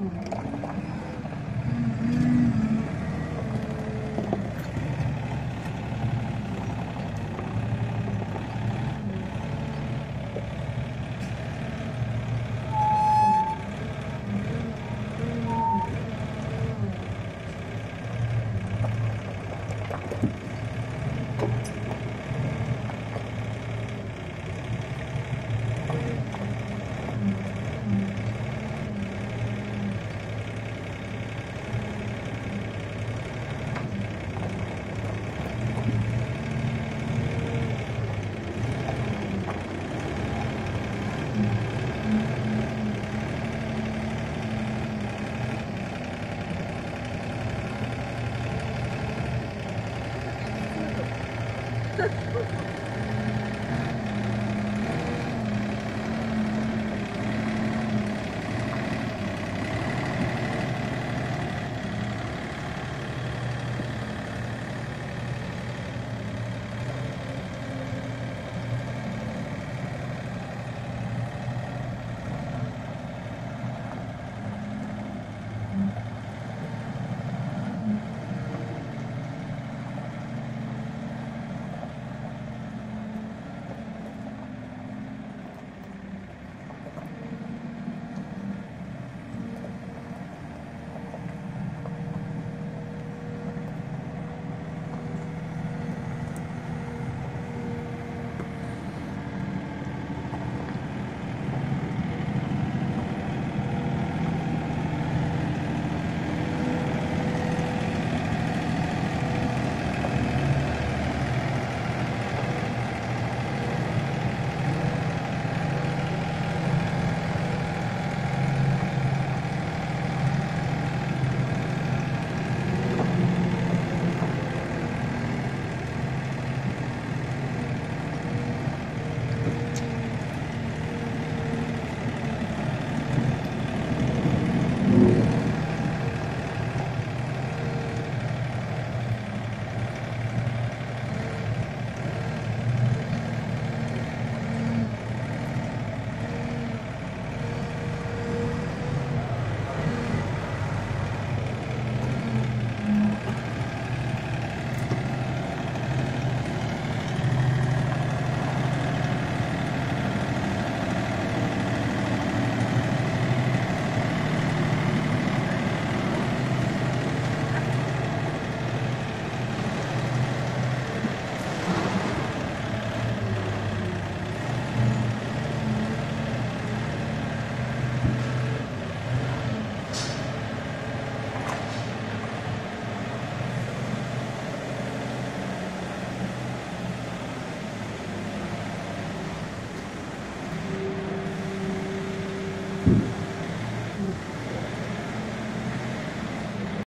Mm-hmm.